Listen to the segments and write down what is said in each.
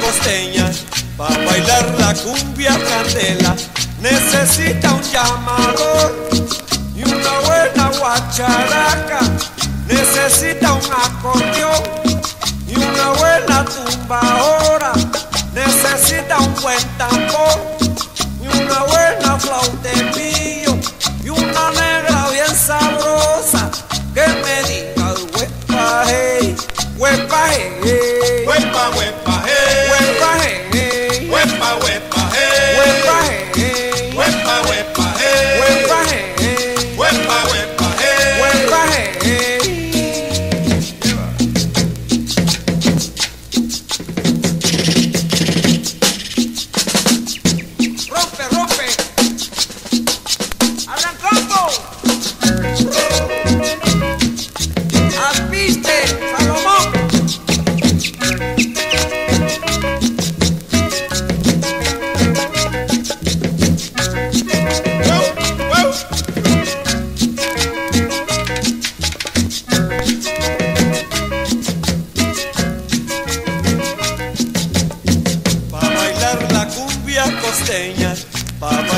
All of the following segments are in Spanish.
costeña, para bailar la cumbia candela, necesita un llamador y una buena guacharaca, necesita un acordeón y una buena tumba ahora, necesita un buen tambor y una buena pillo y una negra bien sabrosa que me diga huepa hey, huepa hey, Huepa, huepa,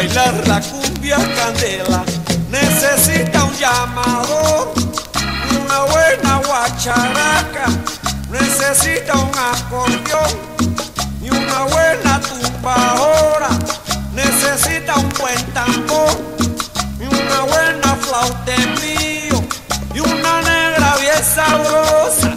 bailar la cumbia candela, necesita un llamador, una buena guacharaca, necesita un acordeón y una buena tumba ahora, necesita un buen tambor y una buena flauta mío y una negra bien sabrosa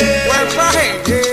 Work my hands.